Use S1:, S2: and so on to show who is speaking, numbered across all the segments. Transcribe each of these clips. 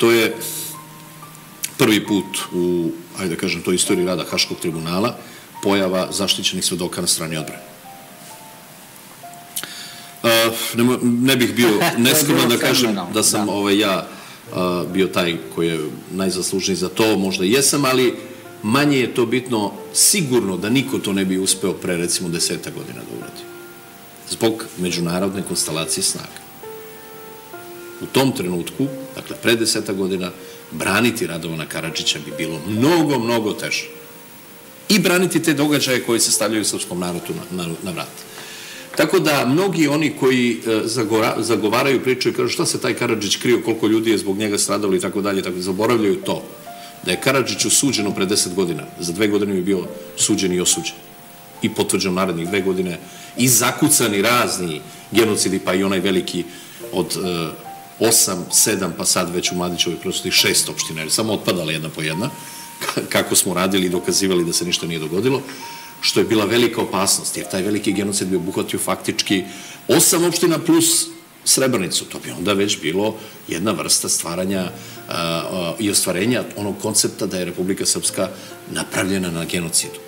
S1: To je prvi put u, ajde da kažem, to istoriji rada Haškog tribunala, pojava zaštićenih svedoka na strani odbrane. Ne, ne bih bio neskroman da kažem da sam da. ovaj, ja bio taj koji je najzaslužniji za to, možda i jesam, ali manje je to bitno sigurno da niko to ne bi uspeo pre recimo deseta godina da uradi. Zbog međunarodne konstalacije snaga. U tom trenutku, dakle pre deseta godina, braniti Radovana Karadžića bi bilo mnogo, mnogo teže. I braniti te događaje koji se stavljaju srpskom narodu na, na, na vrat. Tako da mnogi oni koji e, zagovaraju priču i kažu šta se taj Karadžić krio, koliko ljudi je zbog njega stradalo i tako dalje, tako da zaboravljaju to. Da je Karadžić osuđeno pre deset godina, za dve godine bi bio suđen i osuđen. I potvrđen narednih dve godine. I zakucani razni genocidi, pa i onaj veliki od e, osam, sedam, pa sad već u Mladićevoj prosudi šest opština, jer samo otpadala jedna po jedna, kako smo radili i dokazivali da se ništa nije dogodilo što je bila velika opasnost, jer taj veliki genocid bi obuhvatio faktički osam opština plus Srebrnicu. To bi onda već bilo jedna vrsta stvaranja i ostvarenja onog koncepta da je Republika Srpska napravljena na genocidu.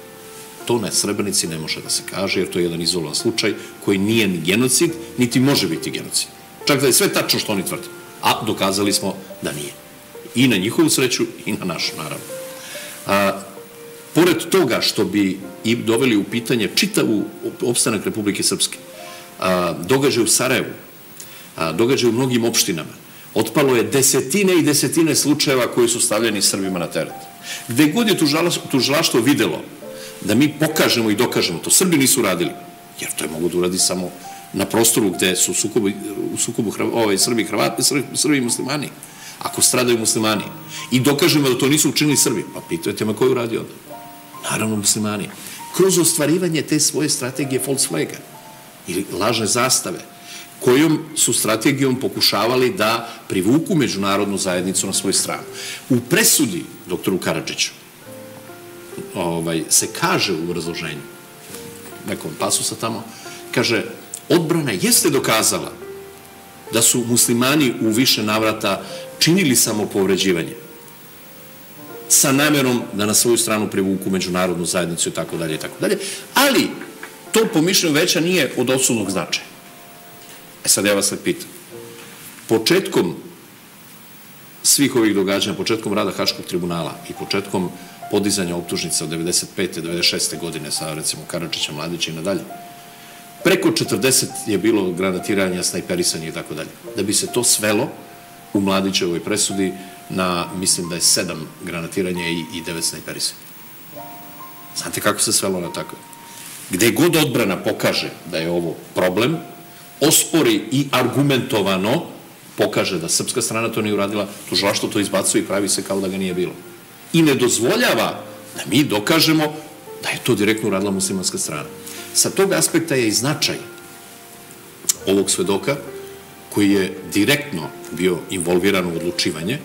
S1: To na Srebrnici ne može da se kaže, jer to je jedan izolovan slučaj koji nije ni genocid, niti može biti genocid. Čak da je sve tačno što oni tvrde. A dokazali smo da nije. I na njihovu sreću i na našu, naravno. A, pored toga što bi i doveli u pitanje čitavu opstanak Republike Srpske, događaj u Sarajevu, događaj u mnogim opštinama, otpalo je desetine i desetine slučajeva koji su stavljeni Srbima na teret. Gde god je tužilaštvo videlo da mi pokažemo i dokažemo, to Srbi nisu radili, jer to je mogo da uradi samo na prostoru gde su sukobu, u sukobu ovaj, Srbi, Hrvati, Srbi i muslimani, ako stradaju muslimani, i dokažemo da to nisu učinili Srbi, pa pitajte me ko je uradio onda? Naravno muslimani kroz ostvarivanje te svoje strategije Volkswagen ili lažne zastave, kojom su strategijom pokušavali da privuku međunarodnu zajednicu na svoju stranu. U presudi doktoru Karadžiću ovaj, se kaže u razloženju, nekom pasusa tamo, kaže, odbrana jeste dokazala da su muslimani u više navrata činili samo povređivanje, sa namerom da na svoju stranu privuku međunarodnu zajednicu i tako dalje i tako dalje, ali to po mišljenju veća nije od osudnog značaja. E sad ja vas sad pitam. Početkom svih ovih događanja, početkom rada Haškog tribunala i početkom podizanja optužnica od 95. 96. godine sa recimo Karadžića, Mladića i nadalje, preko 40 je bilo granatiranja, snajperisanja i tako dalje. Da bi se to svelo u Mladićevoj presudi na, mislim da je sedam granatiranja i, i devet snajperisanja. Znate kako se svelo na tako? Gde god odbrana pokaže da je ovo problem, ospori i argumentovano pokaže da srpska strana to nije uradila, tužilaštvo to izbacuje i pravi se kao da ga nije bilo. I ne dozvoljava da mi dokažemo da je to direktno uradila muslimanska strana. Sa tog aspekta je i značaj ovog svedoka koji je direktno bio involviran u odlučivanje,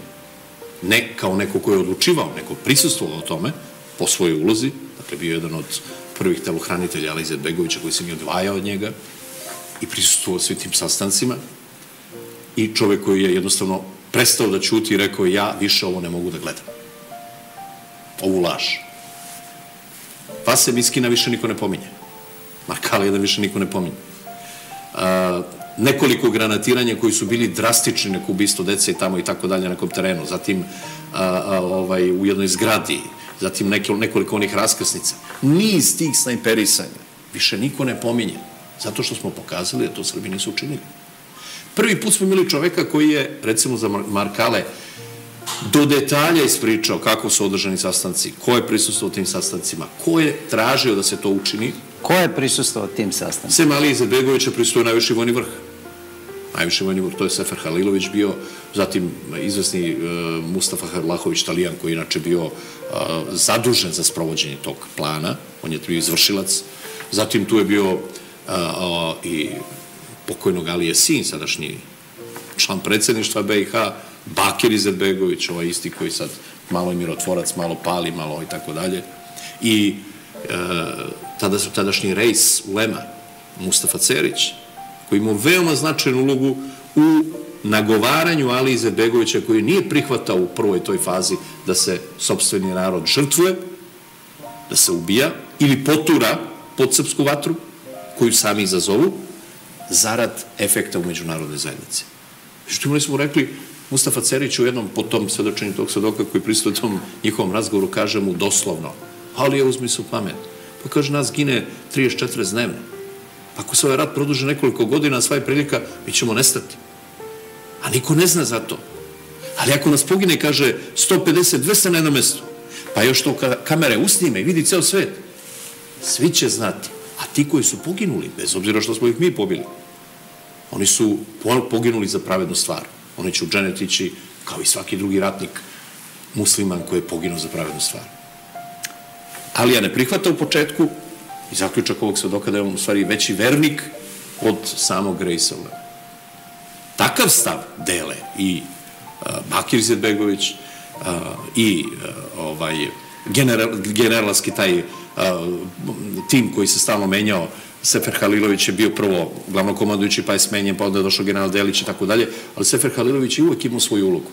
S1: ne kao neko ko je odlučivao, neko prisustvovao tome po svojoj ulozi, dakle bio jedan od prvih telohranitelja Alize Begovića koji se mi odvajao od njega i prisustvovao svim tim sastancima i čovek koji je jednostavno prestao da ćuti i rekao ja više ovo ne mogu da gledam. Ovu laž. Vase Miskina više niko ne pominje. Markala jedan više niko ne pominje. Nekoliko granatiranja koji su bili drastični, neko ubistvo dece i tamo i tako dalje na nekom terenu, zatim a, ovaj, u jednoj zgradi, zatim neki, nekoliko onih raskrsnica. Niz tih snajperisanja više niko ne pominje, zato što smo pokazali da to Srbi nisu učinili. Prvi put smo imali čoveka koji je, recimo za Markale, do detalja ispričao kako su održani sastanci, ko je prisustuo tim sastancima, ko je tražio da se to učini.
S2: Ko je prisustuo tim sastancima?
S1: Sem Ali Izetbegovića prisustuo najviši vojni vrh najviše vojni to je Sefer Halilović bio, zatim izvesni uh, Mustafa Harlahović, talijan, koji inače bio uh, zadužen za sprovođenje tog plana, on je bio izvršilac, zatim tu je bio uh, i pokojnog Alije Sin, sadašnji član predsedništva BiH, Bakir Izetbegović, ovaj isti koji sad malo je mirotvorac, malo pali, malo i tako dalje. I tada su tadašnji rejs Lema, Mustafa Cerić, koji imao veoma značajnu ulogu u nagovaranju Ali Izetbegovića koji nije prihvatao u prvoj toj fazi da se sobstveni narod žrtvuje, da se ubija ili potura pod srpsku vatru, koju sami izazovu, zarad efekta u međunarodnoj zajednici. Što imali smo rekli, Mustafa Cerić u jednom po tom svedočenju tog svedoka koji pristoje tom njihovom razgovoru kaže mu doslovno, ali je uzmi su pamet. Pa kaže, nas gine 34 dnevno. Ako se ovaj rat produže nekoliko godina, sva je prilika, mi ćemo nestati. A niko ne zna za to. Ali ako nas pogine, kaže, 150, 200 na jednom mestu, pa još to kamere usnime i vidi ceo svet, svi će znati. A ti koji su poginuli, bez obzira što smo ih mi pobili, oni su poginuli za pravednu stvar. Oni će u dženetići, kao i svaki drugi ratnik, musliman koji je poginuo za pravednu stvar. Ali ja ne prihvata u početku i zaključak ovog svedoka da je on u stvari veći vernik od samog Grejsova. Takav stav dele i uh, Bakir Zedbegović uh, i uh, ovaj, general, generalski taj tim koji se stalno menjao, Sefer Halilović je bio prvo glavno komandujući, pa je smenjen, pa onda je došao general Delić i tako dalje, ali Sefer Halilović je uvek imao svoju ulogu.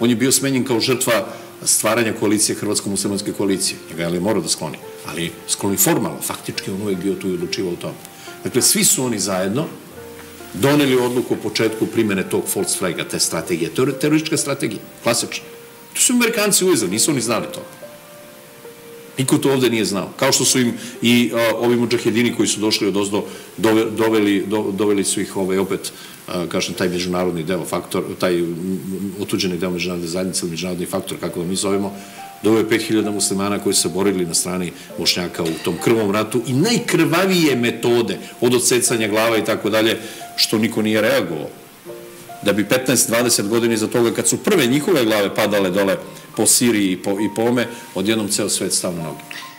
S1: On je bio smenjen kao žrtva stvaranja koalicije, Hrvatsko-muslimanske koalicije. Njega je morao da skloni, ali skloni formalno, faktički on uvek bio tu i odlučivao o tom. Dakle, svi su oni zajedno doneli odluku o početku primene tog flaga, te strategije, teroristička strategija, klasična. To su Amerikanci uvezali, nisu oni znali to. Niko to ovde nije znao. Kao što su im i ovi muđahedini koji su došli od ozdo doveli, do, doveli su ih ovaj, opet, kažem, taj međunarodni deo, faktor, taj otuđeni deo međunarodne zajednice međunarodni faktor, kako ga mi zovemo, doveo 5000 muslimana koji su se borili na strani Bošnjaka u tom krvom ratu i najkrvavije metode od odsecanja glava i tako dalje, što niko nije reagovao. Da bi 15-20 godina iza toga, kad su prve njihove glave padale dole po Siriji i po, i ome, odjednom ceo svet stav noge.